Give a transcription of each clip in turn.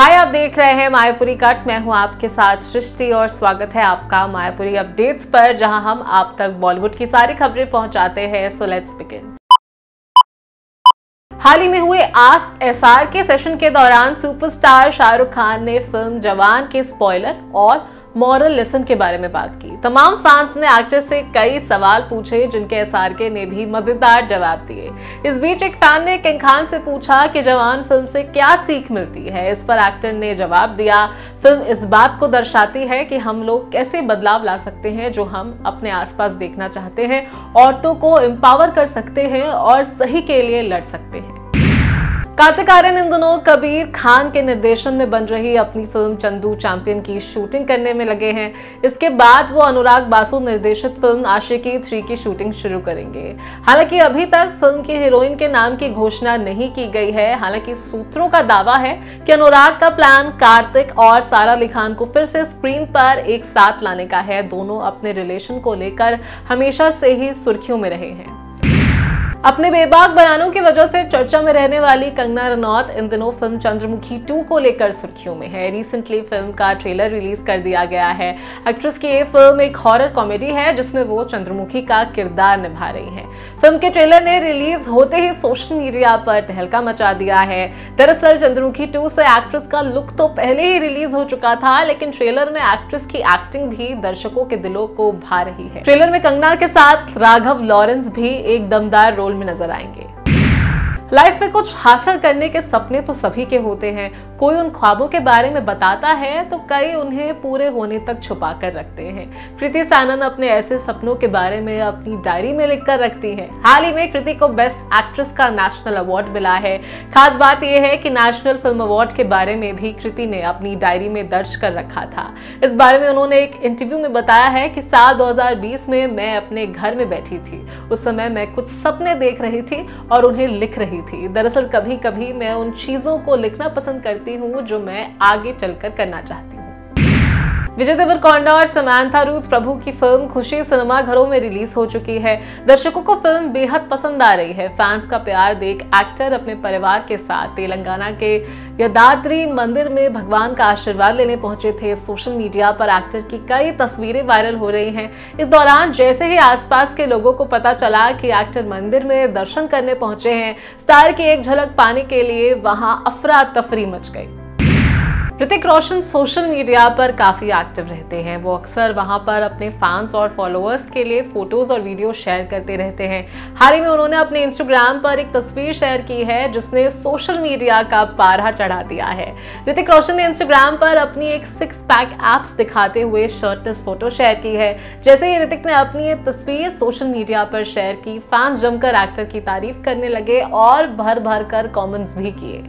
हाय, आप देख रहे हैं मायापुरी कट। मैं हूँ आपके साथ सृष्टि और स्वागत है आपका मायापुरी अपडेट्स पर, जहाँ हम आप तक बॉलीवुड की सारी खबरें पहुंचाते हैं। सो लेट्स बिगिन हाल ही में हुए आस्क एसआर के सेशन के दौरान सुपरस्टार शाहरुख खान ने फ़िल्म जवान के स्पॉइलर और मॉरल लेसन के बारे में बात की। तमाम फैंस ने एक्टर से कई सवाल पूछे, जिनके एस ने भी मज़ेदार जवाब दिए। इस बीच एक फ़ैन ने किंग खान से पूछा कि जवान फ़िल्म से क्या सीख मिलती है। इस पर एक्टर ने जवाब दिया फ़िल्म इस बात को दर्शाती है कि हम लोग कैसे बदलाव ला सकते हैं जो हम अपने आसपास देखना चाहते हैं। औरतों को एम्पावर कर सकते हैं और सही के लिए लड़ सकते हैं। कार्तिक आर्यन इन दिनों कबीर खान के निर्देशन में बन रही अपनी फ़िल्म चंदू चैंपियन की शूटिंग करने में लगे हैं। इसके बाद वो अनुराग बासु निर्देशित फ़िल्म आशिकी थ्री की शूटिंग शुरू करेंगे। हालाँकि अभी तक फ़िल्म की हीरोइन के नाम की घोषणा नहीं की गई है। हालाँकि सूत्रों का दावा है कि अनुराग का प्लान कार्तिक और सारा अली खान को फिर से स्क्रीन पर एक साथ लाने का है। दोनों अपने रिलेशन को लेकर हमेशा से ही सुर्खियों में रहे हैं। अपने बेबाक बयानों की वजह से चर्चा में रहने वाली कंगना रनौत इन दिनों फ़िल्म चंद्रमुखी 2 को लेकर सुर्खियों में है। रिसेंटली फ़िल्म का ट्रेलर रिलीज़ कर दिया गया है। एक्ट्रेस की ये फ़िल्म एक हॉरर कॉमेडी है, जिसमें वो चंद्रमुखी का किरदार निभा रही है। फ़िल्म के ट्रेलर ने रिलीज़ होते ही सोशल मीडिया पर तहलका मचा दिया है। दरअसल चंद्रमुखी टू से एक्ट्रेस का लुक तो पहले ही रिलीज़ हो चुका था, लेकिन ट्रेलर में एक्ट्रेस की एक्टिंग भी दर्शकों के दिलों को भा रही है। ट्रेलर में कंगना के साथ राघव लॉरेंस भी एक दमदार रोल रोल में नज़र आएँगे। लाइफ में कुछ हासिल करने के सपने तो सभी के होते हैं। कोई उन ख्वाबों के बारे में बताता है तो कई उन्हें पूरे होने तक छुपा कर रखते हैं। कृति सानन अपने ऐसे सपनों के बारे में अपनी डायरी में लिख कर रखती है। हाल ही में कृति को बेस्ट एक्ट्रेस का नेशनल अवार्ड मिला है। खास बात यह है कि नेशनल फ़िल्म अवार्ड के बारे में भी कृति ने अपनी डायरी में दर्ज कर रखा था। इस बारे में उन्होंने एक इंटरव्यू में बताया है कि साल दो हज़ार बीस में मैं अपने घर में बैठी थी। उस समय मैं कुछ सपने देख रही थी और उन्हें लिख रही थी। दरअसल कभी कभी मैं उन चीज़ों को लिखना पसंद करती करती हूँ जो मैं आगे चलकर करना चाहती हूँ। विजय देवरकोंडा और समांथा रूथ प्रभु की फ़िल्म खुशी सिनेमा घरों में रिलीज़ हो चुकी है। दर्शकों को फ़िल्म बेहद पसंद आ रही है। फैंस का प्यार देख एक्टर अपने परिवार के साथ तेलंगाना के यदाद्री मंदिर में भगवान का आशीर्वाद लेने पहुँचे थे। सोशल मीडिया पर एक्टर की कई तस्वीरें वायरल हो रही हैं। इस दौरान जैसे ही आसपास के लोगों को पता चला कि एक्टर मंदिर में दर्शन करने पहुँचे हैं, स्टार की एक झलक पाने के लिए वहाँ अफरा तफरी मच गई। ऋतिक रोशन सोशल मीडिया पर काफ़ी एक्टिव रहते हैं। वो अक्सर वहाँ पर अपने फैंस और फॉलोअर्स के लिए फ़ोटोज़ और वीडियो शेयर करते रहते हैं। हाल ही में उन्होंने अपने इंस्टाग्राम पर एक तस्वीर शेयर की है, जिसने सोशल मीडिया का पारा चढ़ा दिया है। ऋतिक रोशन ने इंस्टाग्राम पर अपनी एक सिक्स पैक एप्स दिखाते हुए शर्टलेस फ़ोटो शेयर की है। जैसे ही ऋतिक ने अपनी ये तस्वीर सोशल मीडिया पर शेयर की फैंस जमकर एक्टर की तारीफ़ करने लगे और भर भर कर कॉमेंट्स भी किए।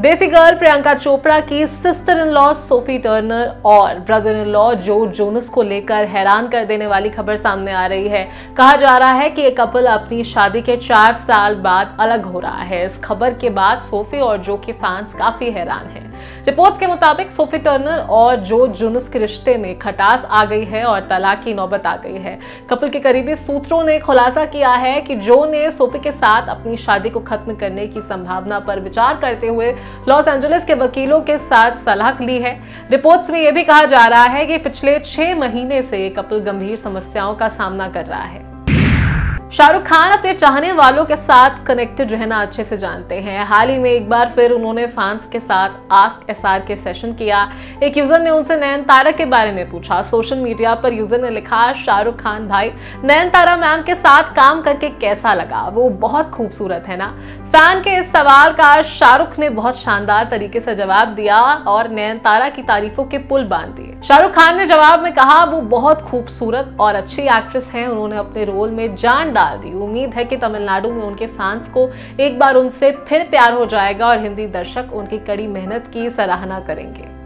देसी गर्ल प्रियंका चोपड़ा की sister in law Sophie Turner और brother in law Joe Jonas को लेकर हैरान कर देने वाली खबर सामने आ रही है। कहा जा रहा है कि ये कपल अपनी शादी के चार साल बाद अलग हो रहा है। इस खबर के बाद सोफी और जो के फैंस काफ़ी हैरान हैं। रिपोर्ट्स के मुताबिक सोफी टर्नर और जो जुनस के रिश्ते में खटास आ गई है और तलाक की नौबत आ गई है। कपल के करीबी सूत्रों ने खुलासा किया है कि जो ने सोफी के साथ अपनी शादी को खत्म करने की संभावना पर विचार करते हुए लॉस एंजलिस के वकीलों के साथ सलाह ली है। रिपोर्ट्स में यह भी कहा जा रहा है कि पिछले छह महीने से कपल गंभीर समस्याओं का सामना कर रहा है। शाहरुख खान अपने चाहने वालों के साथ कनेक्टेड रहना अच्छे से जानते हैं। हाल ही में एक बार फिर उन्होंने फैंस के साथ आस्क एसआर के सेशन किया। एक यूज़र ने उनसे नयन तारा के बारे में पूछा। सोशल मीडिया पर यूज़र ने लिखा, शाहरुख खान भाई नयन तारा मैम के साथ काम करके कैसा लगा? वो बहुत खूबसूरत है ना? फ़ैन के इस सवाल का शाहरुख ने बहुत शानदार तरीके से जवाब दिया और नयनतारा की तारीफों के पुल बाँध दिए। शाहरुख खान ने जवाब में कहा, वो बहुत खूबसूरत और अच्छी एक्ट्रेस हैं, उन्होंने अपने रोल में जान डाल दी। उम्मीद है कि तमिलनाडु में उनके फैंस को एक बार उनसे फिर प्यार हो जाएगा और हिंदी दर्शक उनकी कड़ी मेहनत की सराहना करेंगे।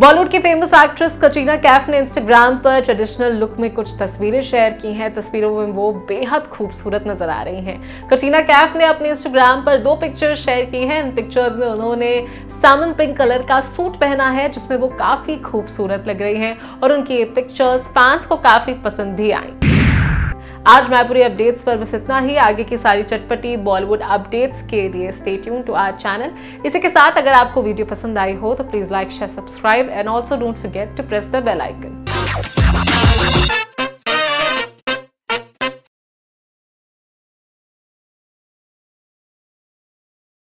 बॉलीवुड की फ़ेमस एक्ट्रेस कटरीना कैफ ने इंस्टाग्राम पर ट्रेडिशनल लुक में कुछ तस्वीरें शेयर की हैं। तस्वीरों में वो बेहद खूबसूरत नज़र आ रही हैं। कटरीना कैफ ने अपने इंस्टाग्राम पर दो पिक्चर्स शेयर की हैं। इन पिक्चर्स में उन्होंने सामन पिंक कलर का सूट पहना है, जिसमें वो काफ़ी खूबसूरत लग रही हैं और उनकी ये पिक्चर्स फैंस को काफ़ी पसंद भी आई। आज मैपुरी अपडेट्स पर बस इतना ही। आगे की सारी चटपटी बॉलीवुड अपडेट्स के लिए stay tune to our channel इसी के साथ अगर आपको वीडियो पसंद आई हो तो please like share subscribe and also don't forget to press the bell icon